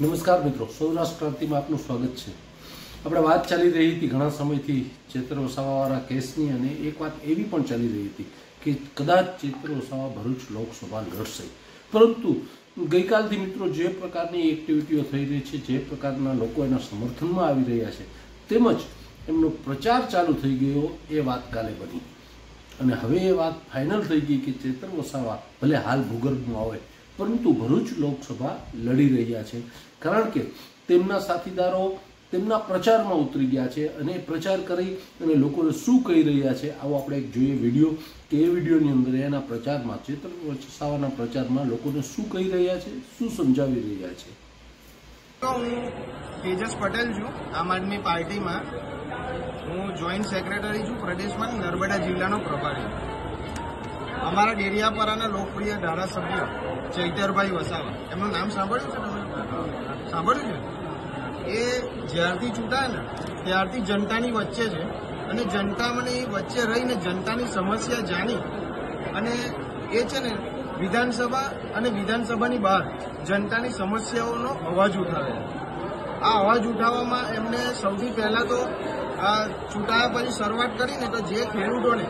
નમસ્કાર મિત્રો, સૌરાષ્ટ્ર ક્રાંતિમાં આપનું સ્વાગત છે. આપણે વાત ચાલી રહી હતી ઘણા સમયથી ચેતર વસાવાવાળા કેસની અને એક વાત એવી પણ ચાલી રહી હતી કે કદાચ ચેતર વસાવા ભરૂચ લોકસભા લડશે. પરંતુ ગઈકાલથી મિત્રો જે પ્રકારની એક્ટિવિટીઓ થઈ રહી છે, જે પ્રકારના લોકો એના સમર્થનમાં આવી રહ્યા છે, તેમજ એમનો પ્રચાર ચાલુ થઈ ગયો, એ વાત કાલે બની. અને હવે એ વાત ફાઇનલ થઈ ગઈ કે ચેતર વસાવા ભલે હાલ ભૂગર્ભમાં હોય પરંતુ ભરૂચ લોકસભા લડી રહ્યા છે. કારણ કે તેમના સાથીદારો તેમના પ્રચારમાં ઉતરી ગયા છે અને પ્રચાર કરી અને લોકોને શું કહી રહ્યા છે આવો આપણે એક જોઈએ વીડિયો કે એ વિડીયોની અંદર એના પ્રચારમાં ચેતર વસાવાના પ્રચારમાં લોકોને શું કહી રહ્યા છે, શું સમજાવી રહ્યા છે? હું તેજસ પટેલ છું. આમ આદમી પાર્ટીમાં હું જોઈન્ટ સેક્રેટરી છું. પ્રદેશમાં નર્મદા જિલ્લાનો પ્રભારી. અમારા ડેરિયાપરાના લોકપ્રિય ધારાસભ્ય ચૈતરભાઈ વસાવા. એમનું નામ સાંભળ્યું છે સાંભળ્યું છે? એ જ્યારથી ચૂંટાય ને, ત્યારથી જનતાની વચ્ચે છે અને જનતાની વચ્ચે રહીને જનતાની સમસ્યા જાણી અને એ છે ને, વિધાનસભા અને વિધાનસભાની બહાર જનતાની સમસ્યાઓનો અવાજ ઉઠાવે. છે આ અવાજ ઉઠાવવામાં એમને સૌથી પહેલા તો ચૂંટાયા પછી શરૂઆત કરીને તો જે ખેડૂતોને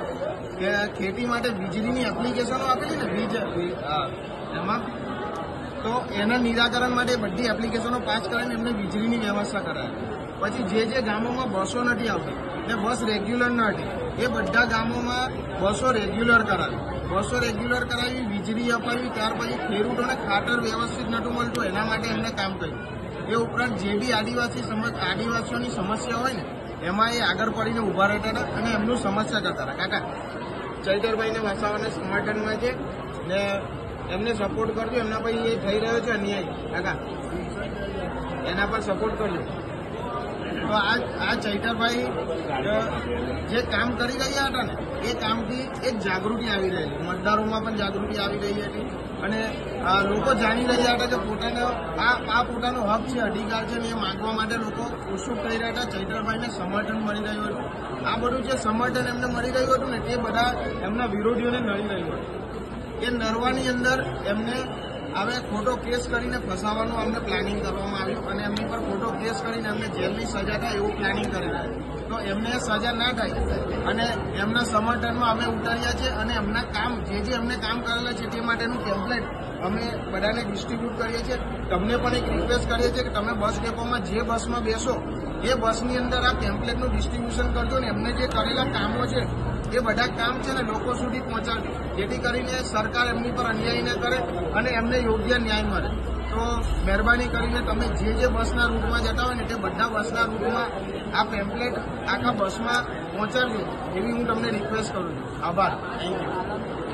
ખેતી માટે વીજળીની એપ્લિકેશનો આપેલી ને વીજ એમાં તો એના નિરાકરણ માટે બધી એપ્લિકેશનો પાસ કરાવીને એમને વીજળીની વ્યવસ્થા કરાવી. પછી જે જે ગામોમાં બસો નથી આવતી ને બસ રેગ્યુલર નથી એ બધા ગામોમાં બસો રેગ્યુલર કરાવી. બસો રેગ્યુલર કરાવી, વીજળી અપાવી, ત્યાર પછી ખેડૂતોને ખાતર વ્યવસ્થિત નહોતું મળતું, એના માટે એમને કામ કર્યું. એ ઉપરાંત જે બી આદિવાસી સમજ આદિવાસીઓની સમસ્યા હોય ને, એમાં એ આગળ પડીને ઊભા રહેતા હતા અને એમનું સમસ્યા કરતા હતા. કાકા, ચૈતરભાઈને વસાવાના સમર્થનમાં છે ને એમને સપોર્ટ કરજો. એમના પછી એ થઈ રહ્યો છે અન્યાય. કાકા, એના પર સપોર્ટ કરજો. તો આ આ ચૈતરભાઈ જે કામ કરી રહ્યા હતા ને, એ કામથી એક જાગૃતિ આવી રહી છે મતદારોમાં પણ જાગૃતિ આવી રહી હતી. અને લોકો જાણી રહ્યા હતા કે પોતાનો આ આ પોતાનો હક છે, અધિકાર છે, ને એ માંગવા માટે લોકો ઉત્સુક થઈ રહ્યા હતા. ચૈતરભાઈને સમર્થન મળી રહ્યું હતું. આ બધું જે સમર્થન એમને મળી રહ્યું હતું ને, તે બધા એમના વિરોધીઓને નડી રહ્યું હતું. એ નરવાની અંદર એમને હવે ખોટો કેસ કરીને ફસાવાનું અમને પ્લાનિંગ કરવામાં આવ્યું અને એમની પર ખોટો કેસ કરીને એમને જેલની સજા થાય એવું પ્લાનિંગ કરી તો એમને સજા ના થાય અને એમના સમર્થનમાં અમે ઉતાર્યા છે અને એમના કામ, જે જે અમને કામ કરેલા છે તે માટેનું ટેમ્પલેટ અમે બધાને ડિસ્ટ્રીબ્યુટ કરીએ છીએ. તમને પણ એક રિક્વેસ્ટ કરીએ છીએ કે તમે બસ ડેપોમાં જે બસમાં બેસો, એ બસની અંદર આ કેમ્પલેટનું ડિસ્ટ્રીબ્યુશન કરજો ને એમને જે કરેલા કામો છે એ બધા કામ છે ને લોકો સુધી પહોંચાડજો જેથી કરીને સરકાર એમની પર અન્યાય ન કરે અને એમને યોગ્ય ન્યાય મળે. તો મહેરબાની કરીને તમે જે જે બસના રૂટમાં જતા હોય ને તે બધા બસના રૂટમાં આ પેમ્પલેટ આખા બસમાં પહોંચાડજો. એવી હું તમને રિક્વેસ્ટ કરું છું. આભાર. Thank you